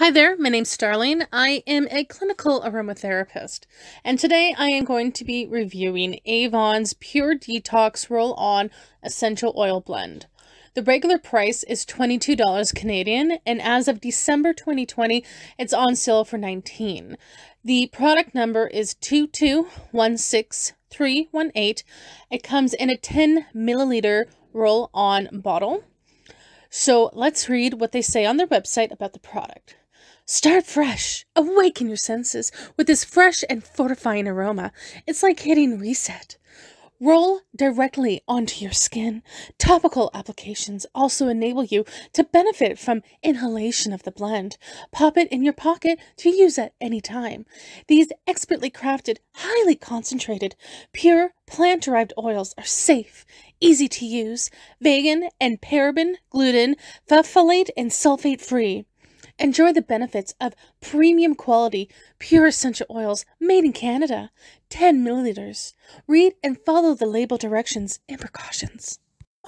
Hi there, my name's Starling. I am a clinical aromatherapist, and today I am going to be reviewing Avon's Pure Detox Roll On Essential Oil Blend. The regular price is $22 Canadian, and as of December 2020, it's on sale for 19 The product number is 2216318. It comes in a 10 milliliter roll on bottle. So let's read what they say on their website about the product. Start fresh. Awaken your senses with this fresh and fortifying aroma. It's like hitting reset. Roll directly onto your skin. Topical applications also enable you to benefit from inhalation of the blend. Pop it in your pocket to use at any time. These expertly crafted, highly concentrated, pure plant derived oils are safe, easy to use, vegan and paraben, gluten, phthalate, and sulfate free. Enjoy the benefits of premium quality, pure essential oils made in Canada. 10 milliliters. Read and follow the label directions and precautions.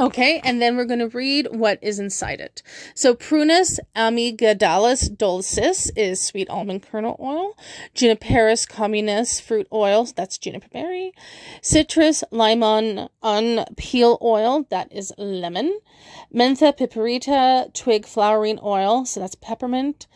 Okay, and then we're going to read what is inside it. So, Prunus amygdalis dulcis is sweet almond kernel oil. Juniperus communis fruit oil, that's juniper berry. Citrus limon unpeel oil, that is lemon. Mentha piperita twig flowering oil, so that's peppermint.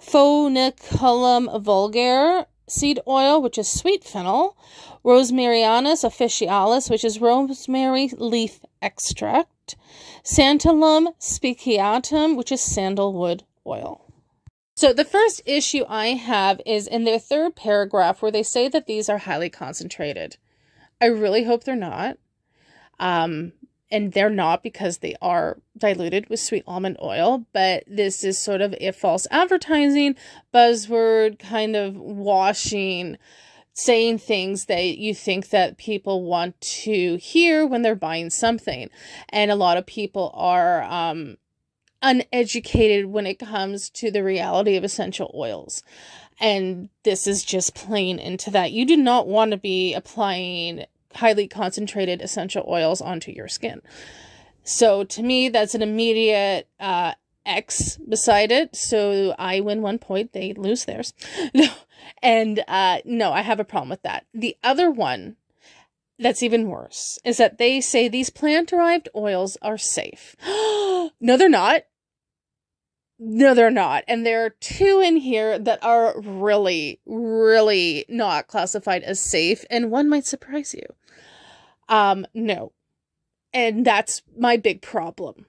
Foeniculum vulgare seed oil, which is sweet fennel. Rosmarinus officinalis, which is rosemary leaf extract, Santalum spicatum, which is sandalwood oil. So the first issue I have is in their third paragraph where they say that these are highly concentrated. I really hope they're not. Um, and they're not because they are diluted with sweet almond oil, but this is sort of a false advertising buzzword kind of washing saying things that you think that people want to hear when they're buying something. And a lot of people are um, uneducated when it comes to the reality of essential oils. And this is just playing into that. You do not want to be applying highly concentrated essential oils onto your skin. So to me, that's an immediate uh, X beside it. So I win one point, they lose theirs. And uh, no, I have a problem with that. The other one that's even worse is that they say these plant derived oils are safe. no, they're not. No, they're not. And there are two in here that are really, really not classified as safe, and one might surprise you. Um, no. And that's my big problem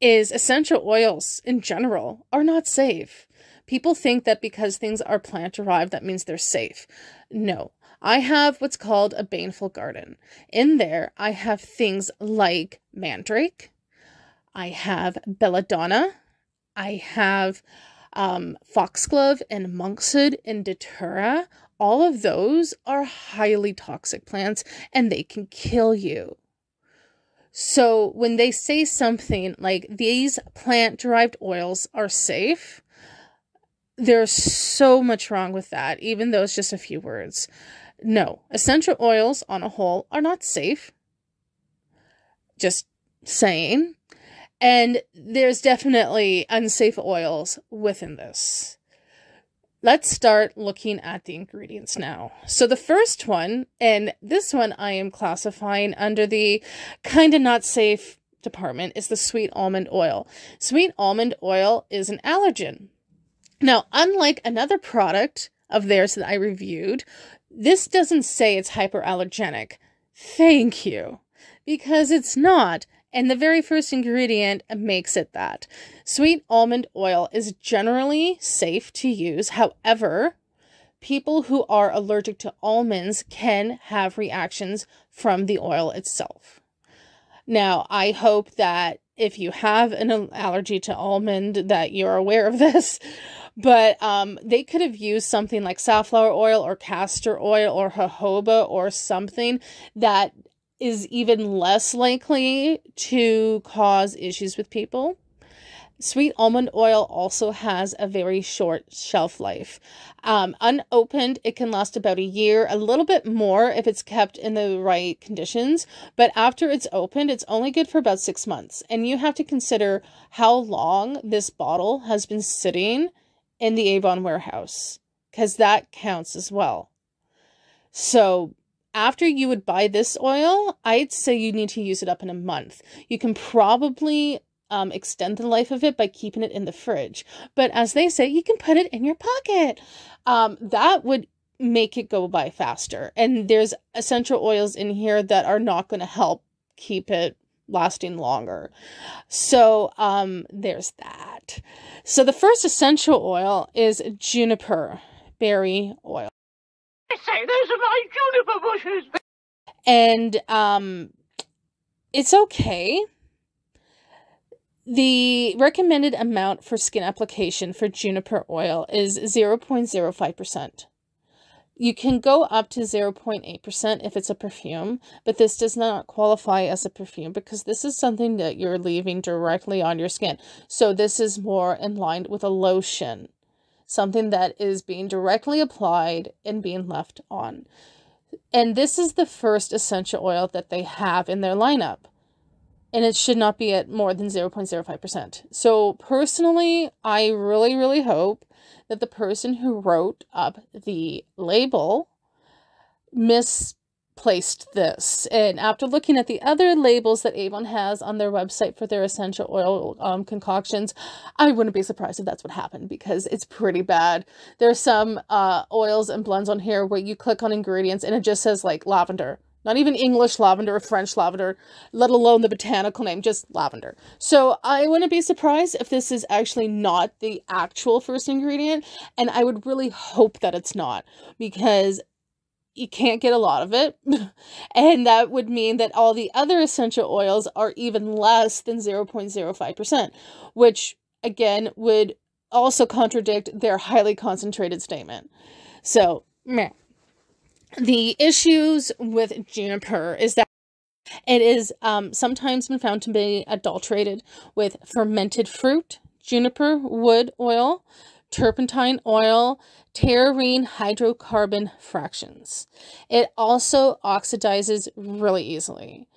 is essential oils in general are not safe. People think that because things are plant derived, that means they're safe. No. I have what's called a baneful garden. In there, I have things like mandrake. I have belladonna. I have um, foxglove and monkshood and datura. All of those are highly toxic plants and they can kill you. So when they say something like these plant derived oils are safe, there's so much wrong with that, even though it's just a few words. No, essential oils on a whole are not safe. Just saying. And there's definitely unsafe oils within this. Let's start looking at the ingredients now. So the first one, and this one I am classifying under the kind of not safe department, is the sweet almond oil. Sweet almond oil is an allergen. Now, unlike another product of theirs that I reviewed, this doesn't say it's hyperallergenic. Thank you. Because it's not. And the very first ingredient makes it that. Sweet almond oil is generally safe to use. However, people who are allergic to almonds can have reactions from the oil itself. Now, I hope that if you have an allergy to almond that you're aware of this but um, they could have used something like safflower oil or castor oil or jojoba or something that is even less likely to cause issues with people. Sweet almond oil also has a very short shelf life. Um, unopened, it can last about a year, a little bit more if it's kept in the right conditions. But after it's opened, it's only good for about six months. And you have to consider how long this bottle has been sitting in the Avon warehouse because that counts as well. So after you would buy this oil, I'd say you need to use it up in a month. You can probably um, extend the life of it by keeping it in the fridge. But as they say, you can put it in your pocket. Um, that would make it go by faster. And there's essential oils in here that are not going to help keep it lasting longer. So um, there's that. So the first essential oil is juniper berry oil. I say those are my juniper bushes. And um, it's okay. The recommended amount for skin application for juniper oil is 0.05%. You can go up to 0.8% if it's a perfume, but this does not qualify as a perfume because this is something that you're leaving directly on your skin. So this is more in line with a lotion, something that is being directly applied and being left on. And this is the first essential oil that they have in their lineup. And it should not be at more than 0.05%. So personally, I really, really hope that the person who wrote up the label misplaced this. And after looking at the other labels that Avon has on their website for their essential oil um, concoctions, I wouldn't be surprised if that's what happened because it's pretty bad. There's some uh, oils and blends on here where you click on ingredients and it just says like lavender not even English lavender or French lavender, let alone the botanical name, just lavender. So I wouldn't be surprised if this is actually not the actual first ingredient. And I would really hope that it's not because you can't get a lot of it. and that would mean that all the other essential oils are even less than 0.05%, which again would also contradict their highly concentrated statement. So, meh. The issues with juniper is that it is um, sometimes been found to be adulterated with fermented fruit, juniper wood oil, turpentine oil, terarine hydrocarbon fractions. It also oxidizes really easily.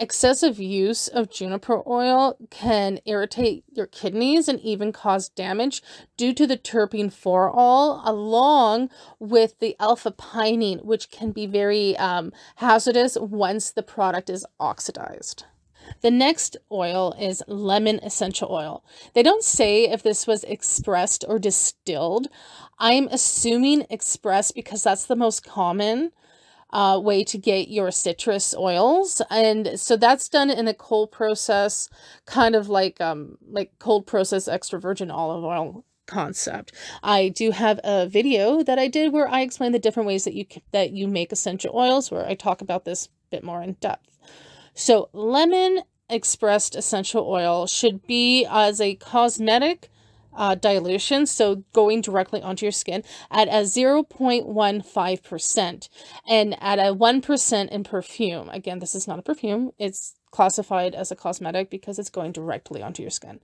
Excessive use of juniper oil can irritate your kidneys and even cause damage due to the terpinen-4-ol, along with the alpha pinene, which can be very um, hazardous once the product is oxidized. The next oil is lemon essential oil. They don't say if this was expressed or distilled. I'm assuming expressed because that's the most common uh, way to get your citrus oils. And so that's done in a cold process, kind of like um like cold process extra virgin olive oil concept. I do have a video that I did where I explain the different ways that you that you make essential oils where I talk about this a bit more in depth. So lemon expressed essential oil should be as a cosmetic uh, dilution, so going directly onto your skin, at a 0.15% and at a 1% in perfume. Again, this is not a perfume. It's classified as a cosmetic because it's going directly onto your skin.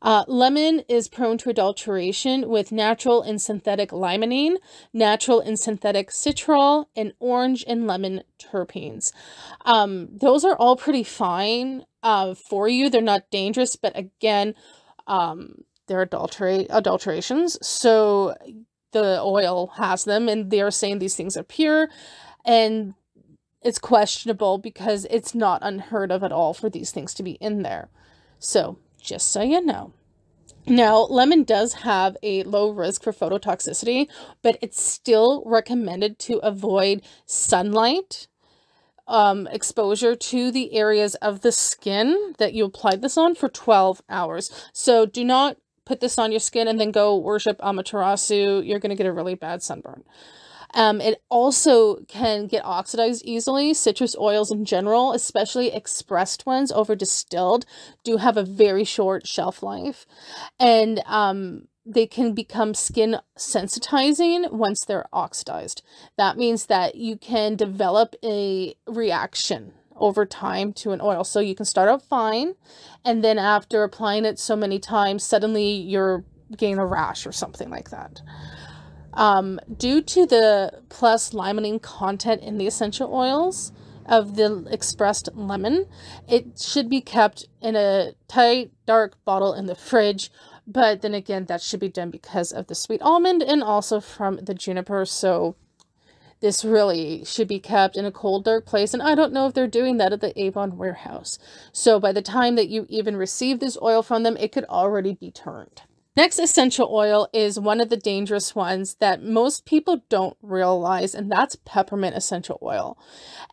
Uh, lemon is prone to adulteration with natural and synthetic limonene, natural and synthetic citral, and orange and lemon terpenes. Um, those are all pretty fine uh, for you. They're not dangerous, but again, um, they're adulterate adulterations. So the oil has them and they're saying these things are pure and it's questionable because it's not unheard of at all for these things to be in there. So just so you know. Now, lemon does have a low risk for phototoxicity, but it's still recommended to avoid sunlight, um, exposure to the areas of the skin that you applied this on for 12 hours. So do not put this on your skin and then go worship Amaterasu, you're going to get a really bad sunburn. Um, it also can get oxidized easily. Citrus oils in general, especially expressed ones over distilled, do have a very short shelf life. And um, they can become skin sensitizing once they're oxidized. That means that you can develop a reaction over time to an oil. So you can start out fine, and then after applying it so many times, suddenly you're getting a rash or something like that. Um, due to the plus limonene content in the essential oils of the expressed lemon, it should be kept in a tight, dark bottle in the fridge But then again, that should be done because of the sweet almond and also from the juniper. So this really should be kept in a cold, dark place. And I don't know if they're doing that at the Avon warehouse. So by the time that you even receive this oil from them, it could already be turned. Next essential oil is one of the dangerous ones that most people don't realize, and that's peppermint essential oil.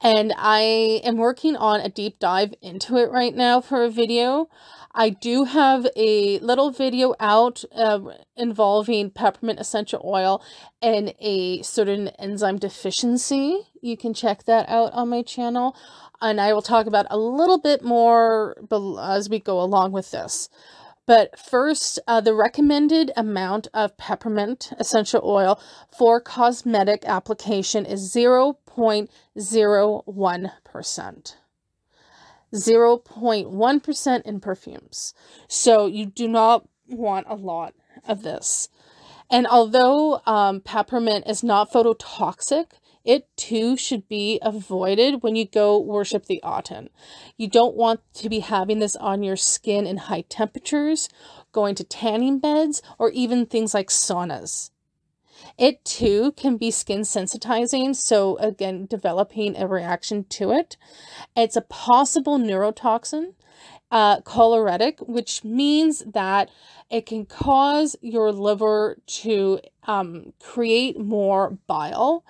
And I am working on a deep dive into it right now for a video. I do have a little video out uh, involving peppermint essential oil and a certain enzyme deficiency. You can check that out on my channel. And I will talk about a little bit more as we go along with this. But first, uh, the recommended amount of peppermint essential oil for cosmetic application is 0.01%. 0.1% in perfumes. So you do not want a lot of this. And although um, peppermint is not phototoxic, it too should be avoided when you go worship the Aten. You don't want to be having this on your skin in high temperatures, going to tanning beds, or even things like saunas. It too can be skin sensitizing, so again, developing a reaction to it. It's a possible neurotoxin, uh, choleretic, which means that it can cause your liver to um, create more bile.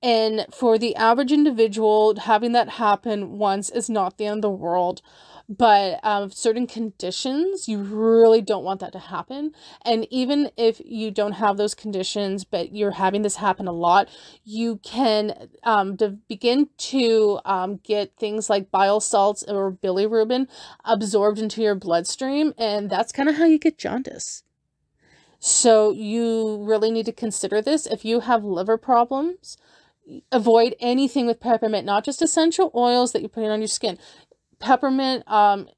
And for the average individual, having that happen once is not the end of the world but um, certain conditions you really don't want that to happen. And even if you don't have those conditions but you're having this happen a lot you can um, begin to um, get things like bile salts or bilirubin absorbed into your bloodstream and that's kind of how you get jaundice. So you really need to consider this. If you have liver problems avoid anything with peppermint, not just essential oils that you're putting on your skin peppermint um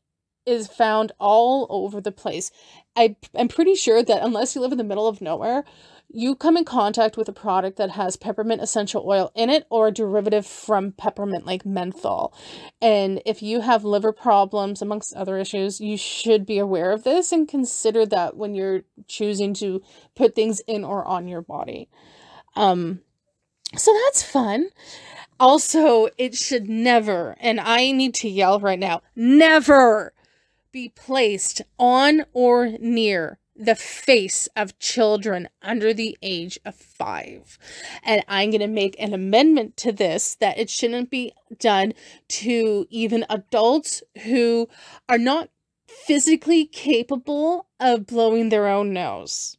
is found all over the place. I I'm pretty sure that unless you live in the middle of nowhere, you come in contact with a product that has peppermint essential oil in it or a derivative from peppermint like menthol. And if you have liver problems amongst other issues, you should be aware of this and consider that when you're choosing to put things in or on your body. Um so that's fun. Also, it should never, and I need to yell right now, never be placed on or near the face of children under the age of five. And I'm going to make an amendment to this that it shouldn't be done to even adults who are not physically capable of blowing their own nose.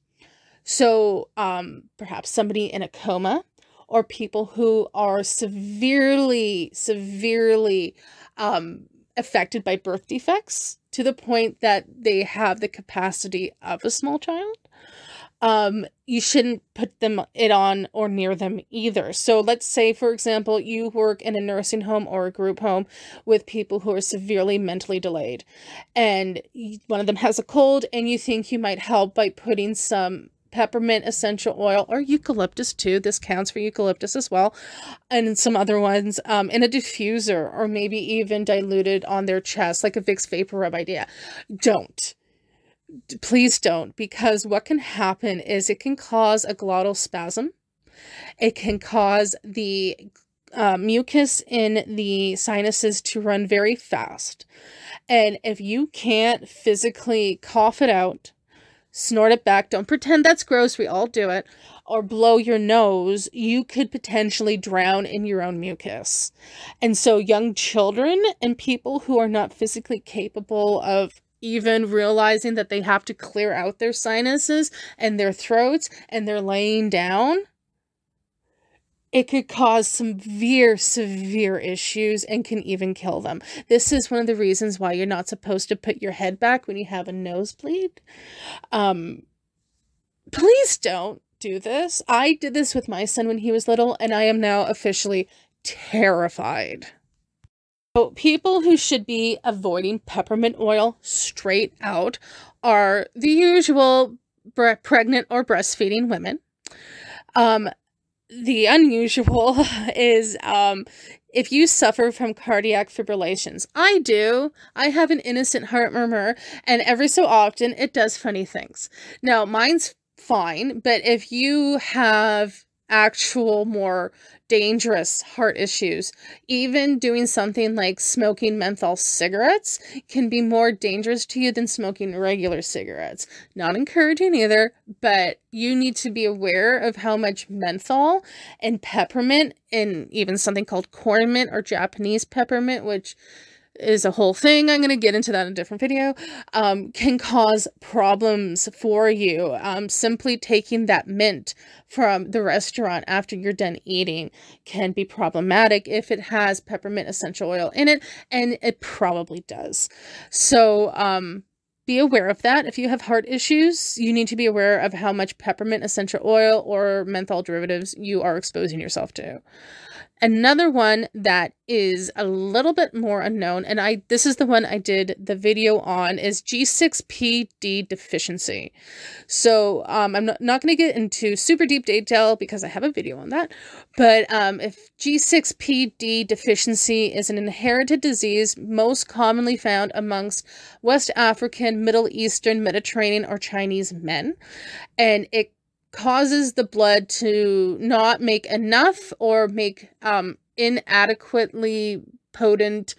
So, um, perhaps somebody in a coma or people who are severely, severely um, affected by birth defects to the point that they have the capacity of a small child. Um, you shouldn't put them it on or near them either. So let's say, for example, you work in a nursing home or a group home with people who are severely mentally delayed, and one of them has a cold, and you think you might help by putting some peppermint essential oil or eucalyptus too. This counts for eucalyptus as well. And some other ones um, in a diffuser or maybe even diluted on their chest like a Vicks VapoRub idea. Don't. Please don't because what can happen is it can cause a glottal spasm. It can cause the uh, mucus in the sinuses to run very fast. And if you can't physically cough it out, snort it back. Don't pretend that's gross. We all do it. Or blow your nose. You could potentially drown in your own mucus. And so, young children and people who are not physically capable of even realizing that they have to clear out their sinuses and their throats and they're laying down it could cause severe, severe issues and can even kill them. This is one of the reasons why you're not supposed to put your head back when you have a nosebleed. Um, please don't do this. I did this with my son when he was little, and I am now officially terrified. So, people who should be avoiding peppermint oil straight out are the usual pregnant or breastfeeding women. Um, the unusual is um, if you suffer from cardiac fibrillations, I do. I have an innocent heart murmur, and every so often it does funny things. Now, mine's fine, but if you have actual more dangerous heart issues. Even doing something like smoking menthol cigarettes can be more dangerous to you than smoking regular cigarettes. Not encouraging either, but you need to be aware of how much menthol and peppermint and even something called corn mint or Japanese peppermint, which is a whole thing. I'm going to get into that in a different video. Um, can cause problems for you. Um, simply taking that mint from the restaurant after you're done eating can be problematic if it has peppermint essential oil in it, and it probably does. So, um, be aware of that. If you have heart issues, you need to be aware of how much peppermint essential oil or menthol derivatives you are exposing yourself to. Another one that is a little bit more unknown, and I this is the one I did the video on, is G6PD deficiency. So um, I'm not, not going to get into super deep detail because I have a video on that, but um, if G6PD deficiency is an inherited disease most commonly found amongst West African, Middle Eastern, Mediterranean, or Chinese men, and it causes the blood to not make enough or make um, inadequately potent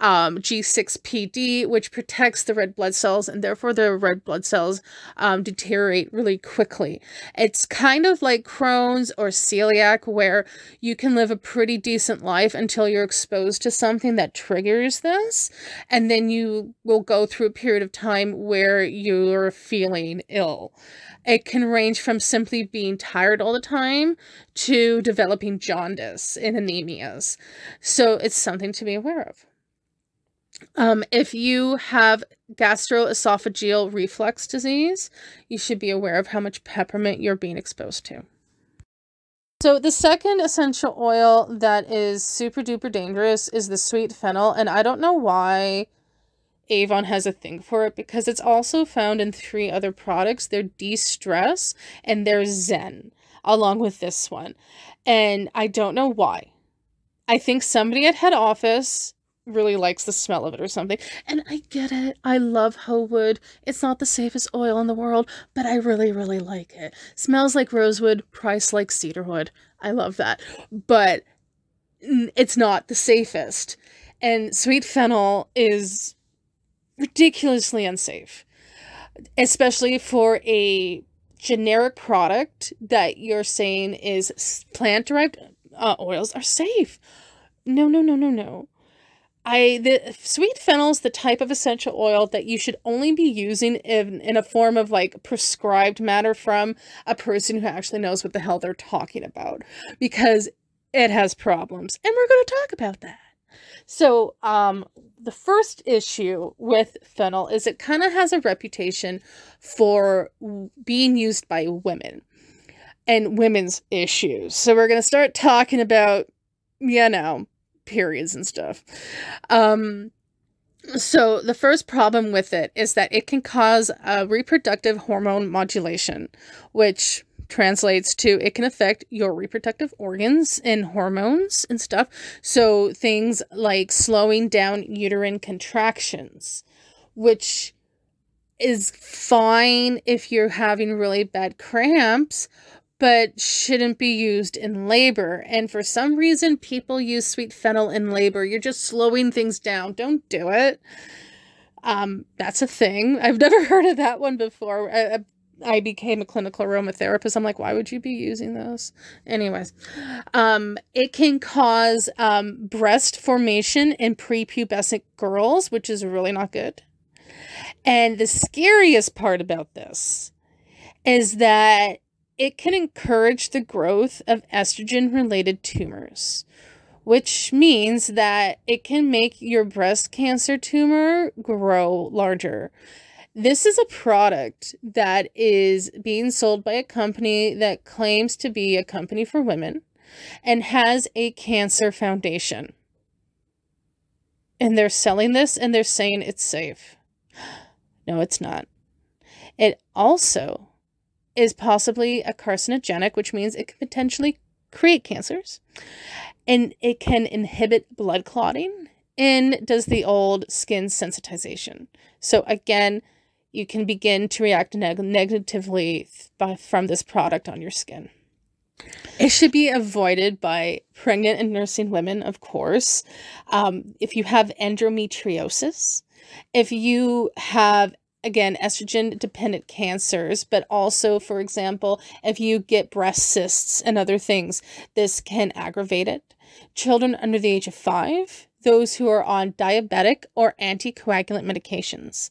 um, G6PD, which protects the red blood cells, and therefore the red blood cells um, deteriorate really quickly. It's kind of like Crohn's or celiac, where you can live a pretty decent life until you're exposed to something that triggers this, and then you will go through a period of time where you're feeling ill. It can range from simply being tired all the time to developing jaundice and anemias. So it's something to be aware of. Um, if you have gastroesophageal reflux disease, you should be aware of how much peppermint you're being exposed to. So the second essential oil that is super duper dangerous is the sweet fennel, and I don't know why Avon has a thing for it because it's also found in three other products. They're De-Stress and they're Zen, along with this one. And I don't know why. I think somebody at head office really likes the smell of it or something. And I get it. I love ho wood. It's not the safest oil in the world, but I really, really like it. Smells like rosewood, price like cedarwood. I love that. But it's not the safest. And sweet fennel is ridiculously unsafe, especially for a generic product that you're saying is plant derived uh, oils are safe. No, no, no, no, no. I the sweet fennel is the type of essential oil that you should only be using in, in a form of like prescribed matter from a person who actually knows what the hell they're talking about because it has problems. And we're going to talk about that. So, um, the first issue with fennel is it kind of has a reputation for being used by women and women's issues. So, we're going to start talking about, you know, periods and stuff. Um, so the first problem with it is that it can cause a reproductive hormone modulation, which translates to it can affect your reproductive organs and hormones and stuff. So things like slowing down uterine contractions, which is fine if you're having really bad cramps, but shouldn't be used in labor. And for some reason, people use sweet fennel in labor. You're just slowing things down. Don't do it. Um, that's a thing. I've never heard of that one before. I, I became a clinical aromatherapist. I'm like, why would you be using those? Anyways, um, it can cause um, breast formation in prepubescent girls, which is really not good. And the scariest part about this is that it can encourage the growth of estrogen related tumors, which means that it can make your breast cancer tumor grow larger. This is a product that is being sold by a company that claims to be a company for women and has a cancer foundation. And they're selling this and they're saying it's safe. No, it's not. It also is possibly a carcinogenic, which means it could potentially create cancers. and it can inhibit blood clotting and does the old skin sensitization. So again, you can begin to react neg- negatively by, from this product on your skin. It should be avoided by pregnant and nursing women, of course. Um, if you have endometriosis, if you have again estrogen dependent cancers but also for example if you get breast cysts and other things this can aggravate it children under the age of 5 those who are on diabetic or anticoagulant medications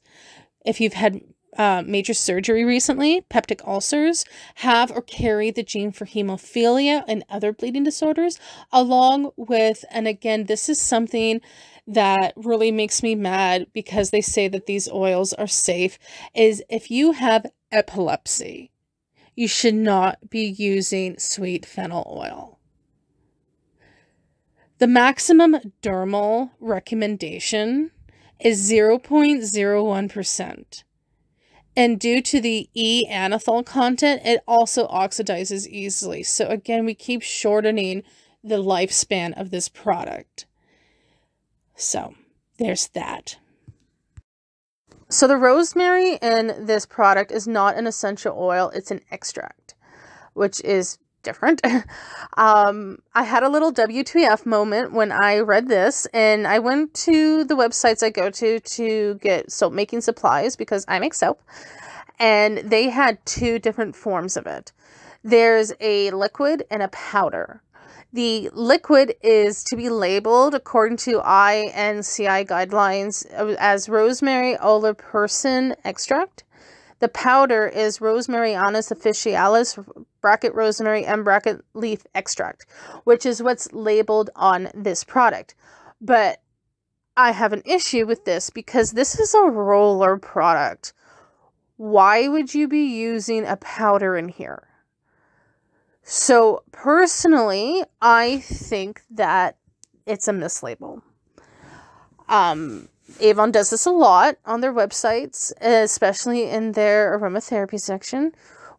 if you've had uh, major surgery recently, peptic ulcers, have or carry the gene for hemophilia and other bleeding disorders, along with, and again, this is something that really makes me mad because they say that these oils are safe, is if you have epilepsy, you should not be using sweet fennel oil. The maximum dermal recommendation is 0.01%. And due to the E-anethole content, it also oxidizes easily. So again, we keep shortening the lifespan of this product. So there's that. So the rosemary in this product is not an essential oil, it's an extract, which is different. um, I had a little WTF moment when I read this, and I went to the websites I go to to get soap making supplies because I make soap, and they had two different forms of it. There's a liquid and a powder. The liquid is to be labeled according to INCI guidelines as rosemary oleoresin extract. The powder is Rosemary Rosmarinus officinalis bracket rosemary and bracket leaf extract, which is what's labeled on this product. But I have an issue with this because this is a roller product. Why would you be using a powder in here? So, personally, I think that it's a mislabel. Um, Avon does this a lot on their websites, especially in their aromatherapy section,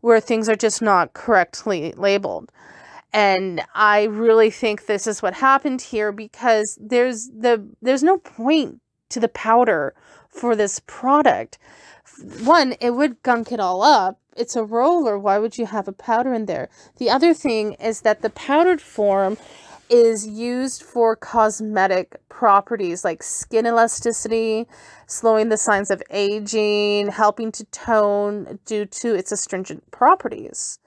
where things are just not correctly labeled. And I really think this is what happened here because there's the there's no point to the powder for this product. One, it would gunk it all up. It's a roller. Why would you have a powder in there? The other thing is that the powdered form is used for cosmetic properties like skin elasticity, slowing the signs of aging, helping to tone due to its astringent properties,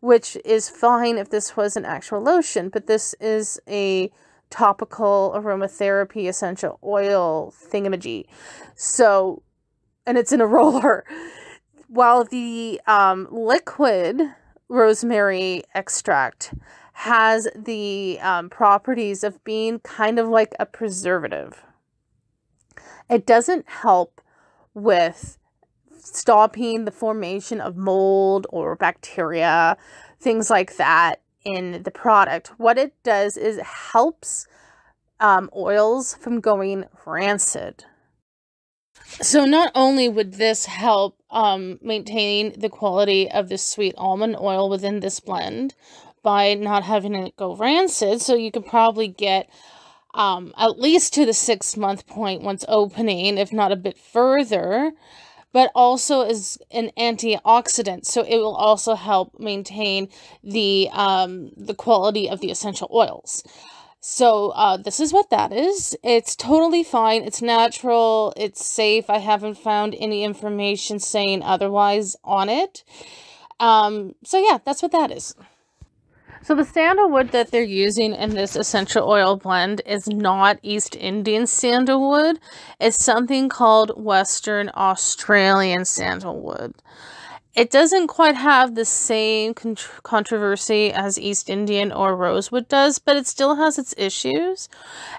which is fine if this was an actual lotion, but this is a topical aromatherapy essential oil thingamajig. So, and it's in a roller. While the um, liquid rosemary extract has the um, properties of being kind of like a preservative. It doesn't help with stopping the formation of mold or bacteria, things like that in the product. What it does is it helps um, oils from going rancid. So not only would this help um, maintain the quality of the sweet almond oil within this blend, by not having it go rancid. So you could probably get um, at least to the six month point once opening, if not a bit further. But also is an antioxidant, so it will also help maintain the um, the quality of the essential oils. So uh, this is what that is. It's totally fine. It's natural. It's safe. I haven't found any information saying otherwise on it. Um, so yeah, that's what that is. So the sandalwood that they're using in this essential oil blend is not East Indian sandalwood. It's something called Western Australian sandalwood. It doesn't quite have the same controversy as East Indian or rosewood does, but it still has its issues.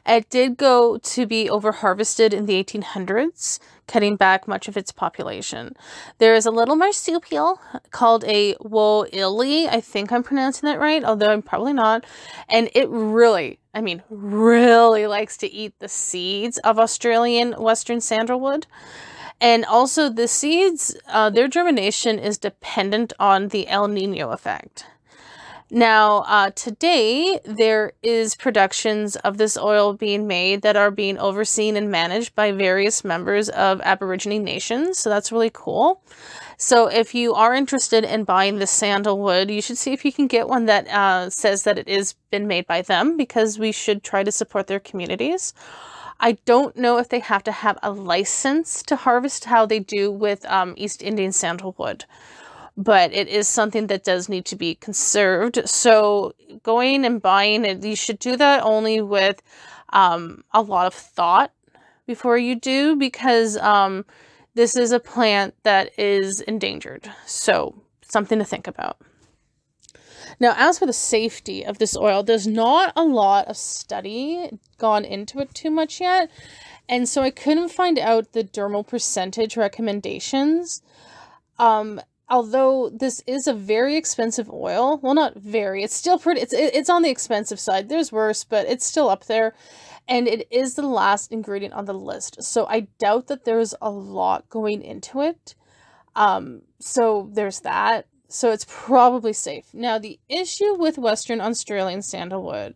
It did go to be over harvested in the 1800s, cutting back much of its population. There is a little marsupial called a woylie. I think I'm pronouncing that right, although I'm probably not. And it really, I mean, really likes to eat the seeds of Australian Western sandalwood. And also the seeds, uh, their germination is dependent on the El Nino effect. Now, uh, today there is productions of this oil being made that are being overseen and managed by various members of Aborigine nations. So that's really cool. So if you are interested in buying the sandalwood, you should see if you can get one that uh, says that it is been made by them because we should try to support their communities. I don't know if they have to have a license to harvest how they do with um, East Indian sandalwood but it is something that does need to be conserved. So going and buying it, you should do that only with um, a lot of thought before you do because um, this is a plant that is endangered. So something to think about. Now, as for the safety of this oil, there's not a lot of study gone into it too much yet. And so I couldn't find out the dermal percentage recommendations. Um, although this is a very expensive oil, well, not very, it's still pretty, it's, it's on the expensive side. There's worse, but it's still up there. And it is the last ingredient on the list. So I doubt that there's a lot going into it. Um, so there's that. So it's probably safe. Now, the issue with Western Australian sandalwood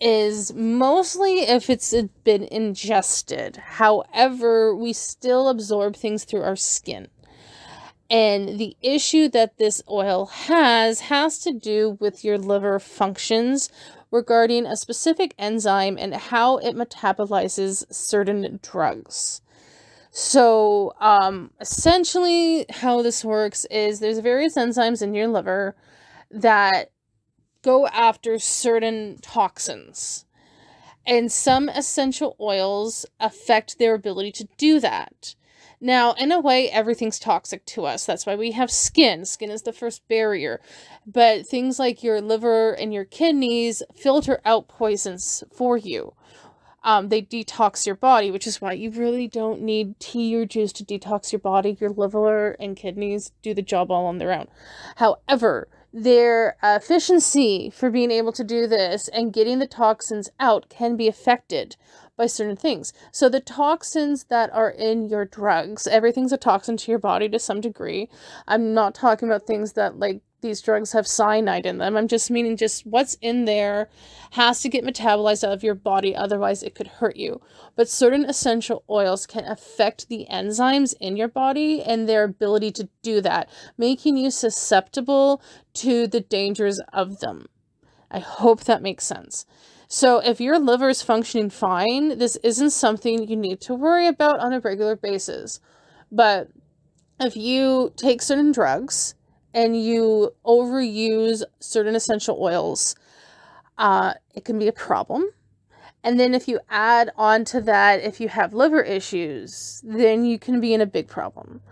is mostly if it's been ingested. However, we still absorb things through our skin. And the issue that this oil has has to do with your liver functions regarding a specific enzyme and how it metabolizes certain drugs. So, um, essentially, how this works is there's various enzymes in your liver that go after certain toxins. And some essential oils affect their ability to do that. Now, in a way, everything's toxic to us. That's why we have skin. Skin is the first barrier. But things like your liver and your kidneys filter out poisons for you. Um, they detox your body, which is why you really don't need tea or juice to detox your body. Your liver and kidneys do the job all on their own. However, their efficiency for being able to do this and getting the toxins out can be affected by certain things. So the toxins that are in your drugs, everything's a toxin to your body to some degree. I'm not talking about things that like these drugs have cyanide in them. I'm just meaning just what's in there has to get metabolized out of your body, otherwise it could hurt you. But certain essential oils can affect the enzymes in your body and their ability to do that, making you susceptible to the dangers of them. I hope that makes sense. So if your liver is functioning fine, this isn't something you need to worry about on a regular basis. But if you take certain drugs and you overuse certain essential oils, uh, it can be a problem. And then if you add on to that, if you have liver issues, then you can be in a big problem.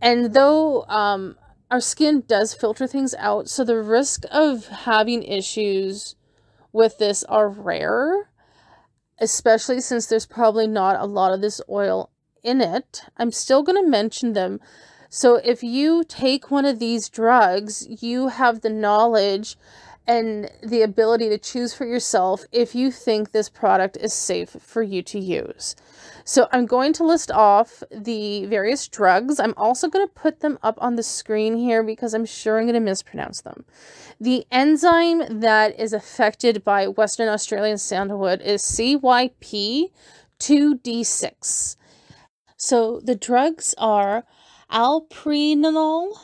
And though um, our skin does filter things out, so the risk of having issues with this are rare, especially since there's probably not a lot of this oil in it. I'm still going to mention them. So if you take one of these drugs, you have the knowledge and the ability to choose for yourself if you think this product is safe for you to use. So I'm going to list off the various drugs. I'm also going to put them up on the screen here because I'm sure I'm going to mispronounce them. The enzyme that is affected by Western Australian sandalwood is CYP2D6. So the drugs are alpranolol,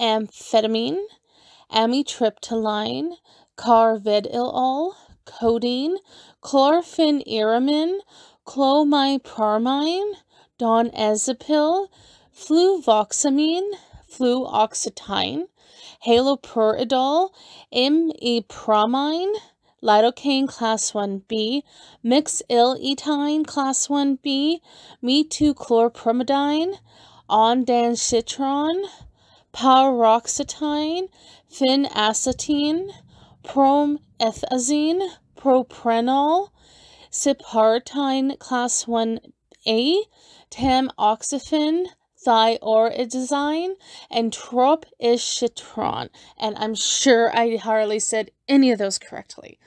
amphetamine, amitriptyline, carvedilol, codeine, chlorpheniramine, clomipramine, donepezil, fluvoxamine, fluoxetine, haloperidol, imipramine, lidocaine class 1b, mixyletine class 1b, metoclopramidine, ondansetron, paroxetine, phenacetin, promethazine, propranolol, cyperidine class 1A, tamoxifen, thioridazine, and tropiscitron. And I'm sure I hardly said any of those correctly.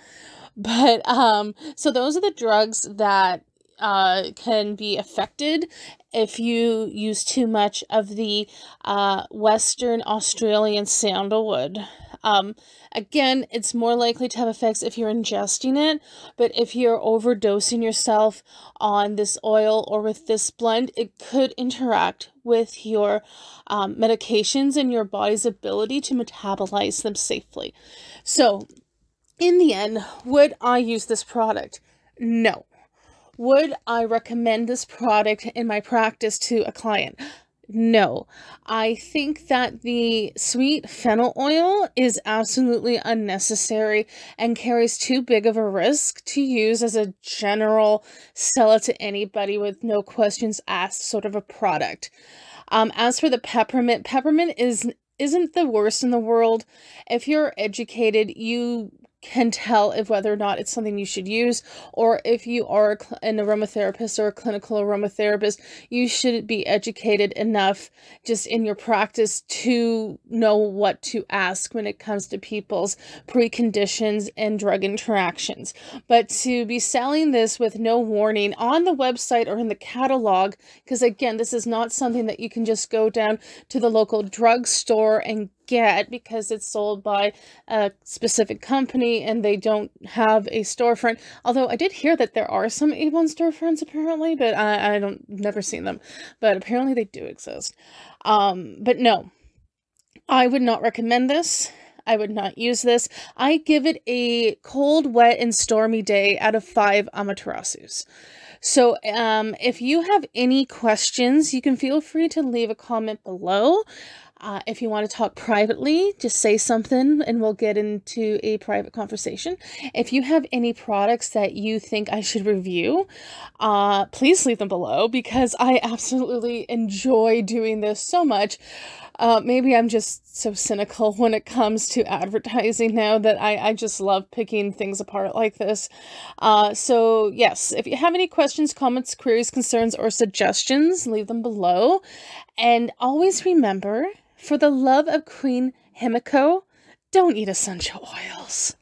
But um, so those are the drugs that uh, can be affected if you use too much of the uh, Western Australian sandalwood. Um, again, it's more likely to have effects if you're ingesting it, but if you're overdosing yourself on this oil or with this blend, it could interact with your um, medications and your body's ability to metabolize them safely. So, in the end, would I use this product? No. Would I recommend this product in my practice to a client? No, I think that the sweet fennel oil is absolutely unnecessary and carries too big of a risk to use as a general sell it to anybody with no questions asked sort of a product. Um, as for the peppermint, peppermint is isn't the worst in the world. If you're educated, you can tell if whether or not it's something you should use or if you are an aromatherapist or a clinical aromatherapist you should be educated enough just in your practice to know what to ask when it comes to people's preconditions and drug interactions. But to be selling this with no warning on the website or in the catalog because again this is not something that you can just go down to the local drugstore and get because it's sold by a specific company and they don't have a storefront. Although I did hear that there are some Avon storefronts apparently, but I, I don't never seen them. But apparently they do exist. Um, but no, I would not recommend this. I would not use this. I give it a cold, wet, and stormy day out of five Amaterasu's. So um, if you have any questions, you can feel free to leave a comment below. Uh, if you want to talk privately, just say something and we'll get into a private conversation. If you have any products that you think I should review, uh, please leave them below because I absolutely enjoy doing this so much. Uh, maybe I'm just so cynical when it comes to advertising now that I, I just love picking things apart like this. Uh, so, yes, if you have any questions, comments, queries, concerns, or suggestions, leave them below. And always remember for the love of Queen Himiko, don't eat essential oils.